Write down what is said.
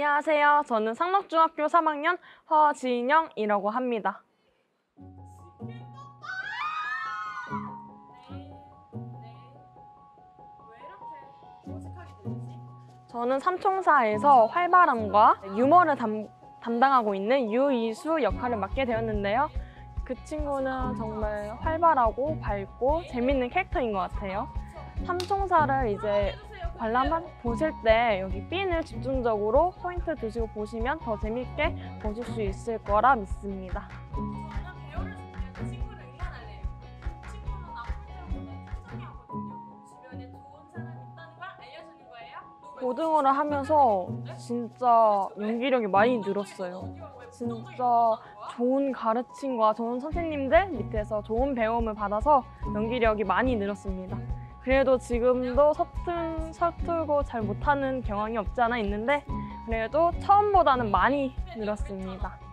안녕하세요. 저는 상록중학교 3학년 허진영이라고 합니다. 저는 삼총사에서 활발함과 유머를 담, 담당하고 있는 유이수 역할을 맡게 되었는데요. 그 친구는 정말 활발하고 밝고 재밌는 캐릭터인 것 같아요. 삼총사를 이제 관람 보실 때 여기 핀을 집중적으로 포인트 두시고 보시면 더 재밌게 보실 수 있을 거라 믿습니다. 고등어를 하면서 진짜 연기력이 많이 늘었어요. 진짜 좋은 가르침과 좋은 선생님들 밑에서 좋은 배움을 받아서 연기력이 많이 늘었습니다. 그래도 지금도 서툰, 서툴고 잘 못하는 경향이 없지 않아 있는데 그래도 처음보다는 많이 늘었습니다.